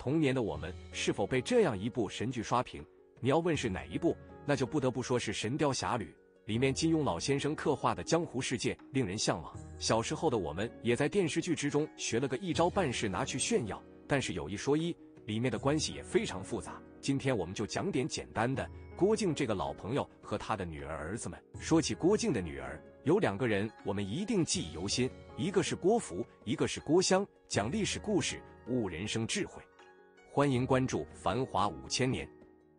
童年的我们是否被这样一部神剧刷屏？你要问是哪一部，那就不得不说是《神雕侠侣》。里面金庸老先生刻画的江湖世界令人向往。小时候的我们也在电视剧之中学了个一招半式拿去炫耀。但是有一说一，里面的关系也非常复杂。今天我们就讲点简单的。郭靖这个老朋友和他的女儿儿子们。说起郭靖的女儿，有两个人我们一定记忆犹新，一个是郭芙，一个是郭襄。讲历史故事，悟人生智慧。欢迎关注《繁华五千年》。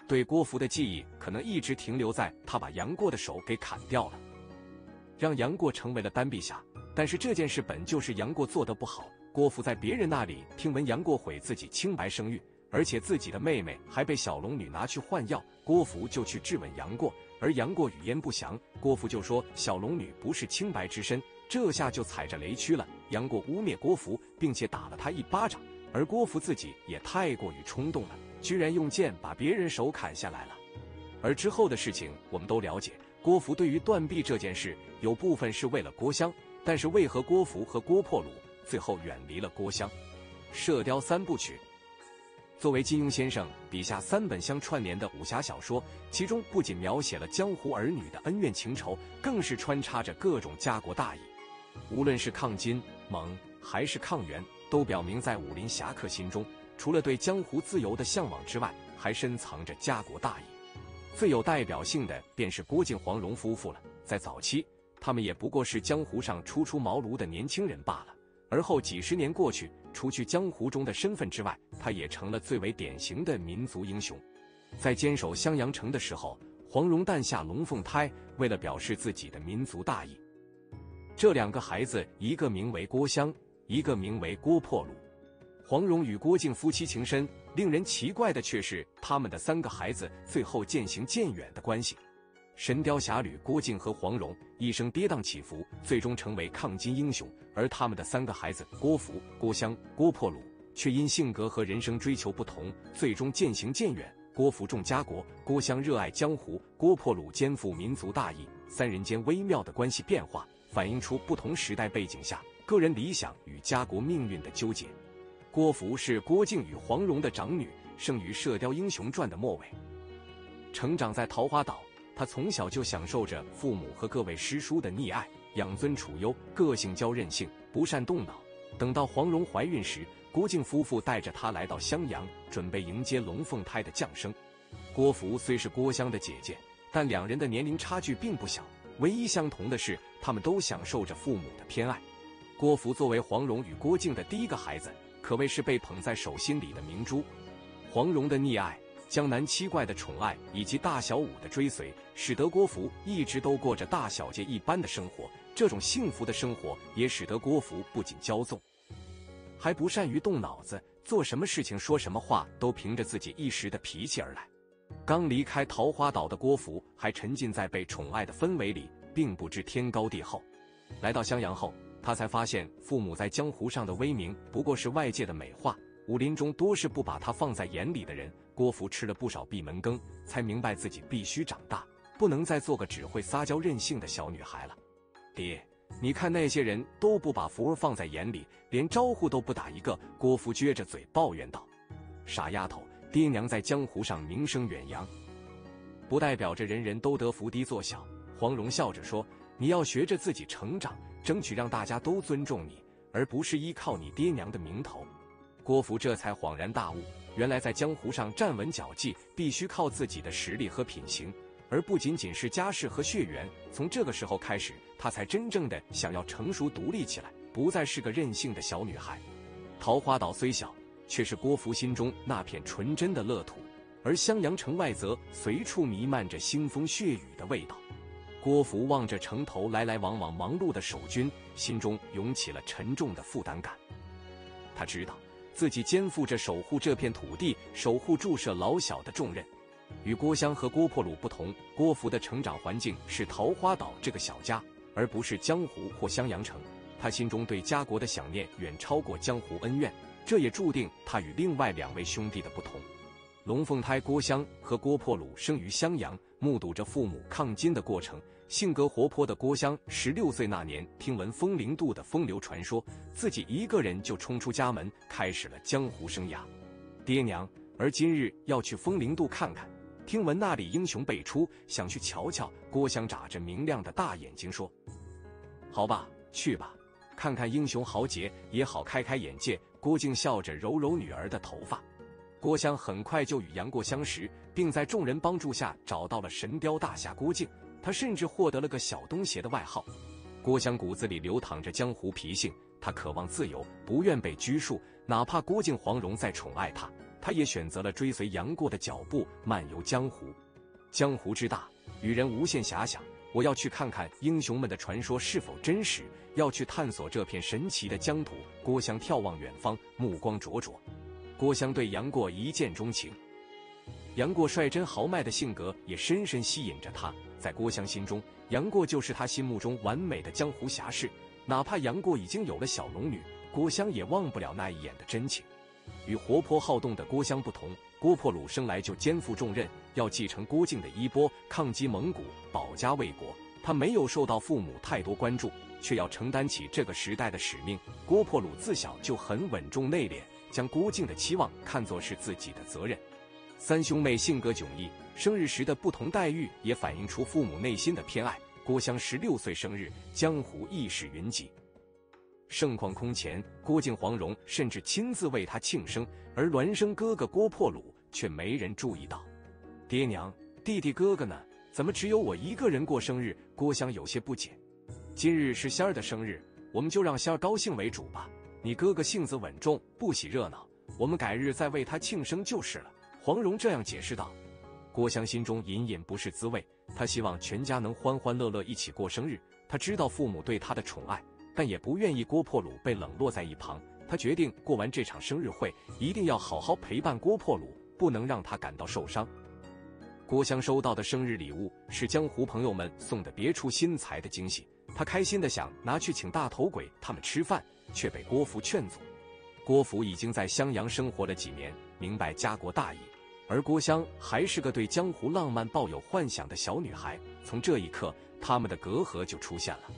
对郭芙的记忆可能一直停留在他把杨过的手给砍掉了，让杨过成为了单臂侠。但是这件事本就是杨过做的不好。郭芙在别人那里听闻杨过毁自己清白声誉。而且自己的妹妹还被小龙女拿去换药，郭芙就去质问杨过，而杨过语焉不详，郭芙就说小龙女不是清白之身，这下就踩着雷区了。杨过污蔑郭芙，并且打了他一巴掌，而郭芙自己也太过于冲动了，居然用剑把别人手砍下来了。而之后的事情我们都了解，郭芙对于断臂这件事，有部分是为了郭襄，但是为何郭芙和郭破虏最后远离了郭襄？《射雕三部曲》。作为金庸先生笔下三本相串联的武侠小说，其中不仅描写了江湖儿女的恩怨情仇，更是穿插着各种家国大义。无论是抗金、蒙还是抗元，都表明在武林侠客心中，除了对江湖自由的向往之外，还深藏着家国大义。最有代表性的便是郭靖、黄蓉夫妇了。在早期，他们也不过是江湖上初出茅庐的年轻人罢了。而后几十年过去，除去江湖中的身份之外，他也成了最为典型的民族英雄。在坚守襄阳城的时候，黄蓉诞下龙凤胎，为了表示自己的民族大义。这两个孩子，一个名为郭襄，一个名为郭破虏。黄蓉与郭靖夫妻情深，令人奇怪的却是他们的三个孩子最后渐行渐远的关系。神雕侠侣，郭靖和黄蓉一生跌宕起伏，最终成为抗金英雄。而他们的三个孩子郭芙、郭襄、郭破虏，却因性格和人生追求不同，最终渐行渐远。郭芙重家国，郭襄热爱江湖，郭破虏肩负民族大义。三人间微妙的关系变化，反映出不同时代背景下个人理想与家国命运的纠结。郭芙是郭靖与黄蓉的长女，生于《射雕英雄传》的末尾，成长在桃花岛。他从小就享受着父母和各位师叔的溺爱，养尊处优，个性娇任性，不善动脑。等到黄蓉怀孕时，郭靖夫妇带着她来到襄阳，准备迎接龙凤胎的降生。郭芙虽是郭襄的姐姐，但两人的年龄差距并不小。唯一相同的是，他们都享受着父母的偏爱。郭芙作为黄蓉与郭靖的第一个孩子，可谓是被捧在手心里的明珠。黄蓉的溺爱。江南七怪的宠爱以及大小五的追随，使得郭芙一直都过着大小姐一般的生活。这种幸福的生活也使得郭芙不仅骄纵，还不善于动脑子，做什么事情、说什么话都凭着自己一时的脾气而来。刚离开桃花岛的郭芙还沉浸在被宠爱的氛围里，并不知天高地厚。来到襄阳后，他才发现父母在江湖上的威名不过是外界的美化。武林中多是不把他放在眼里的人，郭芙吃了不少闭门羹，才明白自己必须长大，不能再做个只会撒娇任性的小女孩了。爹，你看那些人都不把福儿放在眼里，连招呼都不打一个。郭芙撅着嘴抱怨道：“傻丫头，爹娘在江湖上名声远扬，不代表着人人都得伏低做小。”黄蓉笑着说：“你要学着自己成长，争取让大家都尊重你，而不是依靠你爹娘的名头。”郭芙这才恍然大悟，原来在江湖上站稳脚迹，必须靠自己的实力和品行，而不仅仅是家世和血缘。从这个时候开始，她才真正的想要成熟独立起来，不再是个任性的小女孩。桃花岛虽小，却是郭芙心中那片纯真的乐土，而襄阳城外则随处弥漫着腥风血雨的味道。郭芙望着城头来来往往忙碌的守军，心中涌起了沉重的负担感。他知道。自己肩负着守护这片土地、守护注射老小的重任。与郭襄和郭破虏不同，郭芙的成长环境是桃花岛这个小家，而不是江湖或襄阳城。他心中对家国的想念远超过江湖恩怨，这也注定他与另外两位兄弟的不同。龙凤胎郭襄和郭破虏生于襄阳，目睹着父母抗金的过程。性格活泼的郭襄，十六岁那年，听闻风陵渡的风流传说，自己一个人就冲出家门，开始了江湖生涯。爹娘，儿今日要去风陵渡看看，听闻那里英雄辈出，想去瞧瞧。郭襄眨着明亮的大眼睛说：“好吧，去吧，看看英雄豪杰也好开开眼界。”郭靖笑着揉揉女儿的头发。郭襄很快就与杨过相识，并在众人帮助下找到了神雕大侠郭靖。他甚至获得了个小东邪的外号。郭襄骨子里流淌着江湖脾性，他渴望自由，不愿被拘束。哪怕郭靖、黄蓉再宠爱他，他也选择了追随杨过的脚步，漫游江湖。江湖之大，与人无限遐想。我要去看看英雄们的传说是否真实，要去探索这片神奇的疆土。郭襄眺望远方，目光灼灼。郭襄对杨过一见钟情，杨过率真豪迈的性格也深深吸引着他。在郭襄心中，杨过就是他心目中完美的江湖侠士。哪怕杨过已经有了小龙女，郭襄也忘不了那一眼的真情。与活泼好动的郭襄不同，郭破虏生来就肩负重任，要继承郭靖的衣钵，抗击蒙古，保家卫国。他没有受到父母太多关注，却要承担起这个时代的使命。郭破虏自小就很稳重内敛，将郭靖的期望看作是自己的责任。三兄妹性格迥异。生日时的不同待遇也反映出父母内心的偏爱。郭襄十六岁生日，江湖义士云集，盛况空前。郭靖、黄蓉甚至亲自为他庆生，而孪生哥哥郭破虏却没人注意到。爹娘，弟弟哥哥呢？怎么只有我一个人过生日？郭襄有些不解。今日是仙儿的生日，我们就让仙儿高兴为主吧。你哥哥性子稳重，不喜热闹，我们改日再为他庆生就是了。黄蓉这样解释道。郭襄心中隐隐不是滋味，他希望全家能欢欢乐乐一起过生日。他知道父母对他的宠爱，但也不愿意郭破虏被冷落在一旁。他决定过完这场生日会，一定要好好陪伴郭破虏，不能让他感到受伤。郭襄收到的生日礼物是江湖朋友们送的别出心裁的惊喜，他开心的想拿去请大头鬼他们吃饭，却被郭芙劝阻。郭芙已经在襄阳生活了几年，明白家国大义。而郭襄还是个对江湖浪漫抱有幻想的小女孩，从这一刻，他们的隔阂就出现了。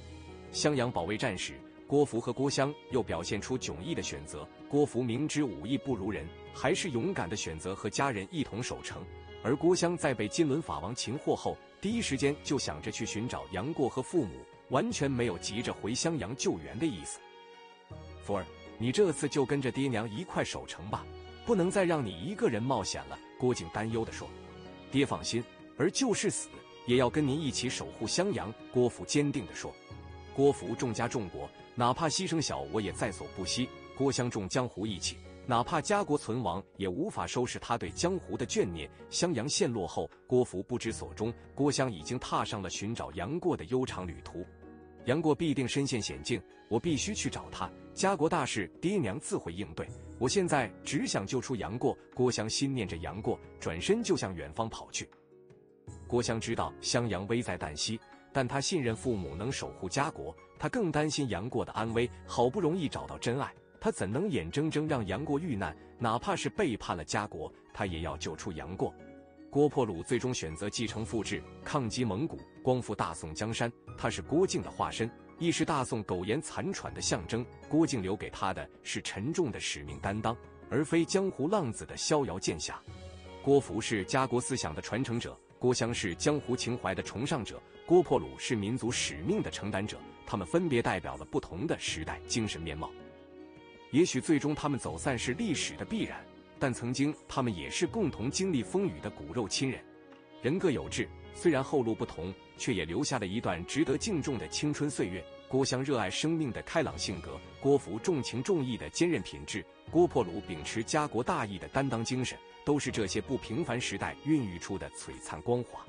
襄阳保卫战时，郭芙和郭襄又表现出迥异的选择。郭芙明知武艺不如人，还是勇敢的选择和家人一同守城；而郭襄在被金轮法王擒获后，第一时间就想着去寻找杨过和父母，完全没有急着回襄阳救援的意思。福儿，你这次就跟着爹娘一块守城吧。不能再让你一个人冒险了，郭靖担忧地说。爹放心，儿就是死也要跟您一起守护襄阳。郭芙坚定地说。郭芙重家重国，哪怕牺牲小我也在所不惜。郭襄重江湖义气，哪怕家国存亡也无法收拾他对江湖的眷念。襄阳陷落后，郭芙不知所终，郭襄已经踏上了寻找杨过的悠长旅途。杨过必定身陷险境，我必须去找他。家国大事，爹娘自会应对。我现在只想救出杨过。郭襄心念着杨过，转身就向远方跑去。郭襄知道襄阳危在旦夕，但他信任父母能守护家国，他更担心杨过的安危。好不容易找到真爱，他怎能眼睁睁让杨过遇难？哪怕是背叛了家国，他也要救出杨过。郭破虏最终选择继承父志，抗击蒙古，光复大宋江山。他是郭靖的化身。亦是大宋苟延残喘的象征。郭靖留给他的是沉重的使命担当，而非江湖浪子的逍遥剑侠。郭芙是家国思想的传承者，郭襄是江湖情怀的崇尚者，郭破虏是民族使命的承担者。他们分别代表了不同的时代精神面貌。也许最终他们走散是历史的必然，但曾经他们也是共同经历风雨的骨肉亲人。人各有志。虽然后路不同，却也留下了一段值得敬重的青春岁月。郭襄热爱生命的开朗性格，郭芙重情重义的坚韧品质，郭破虏秉持家国大义的担当精神，都是这些不平凡时代孕育出的璀璨光华。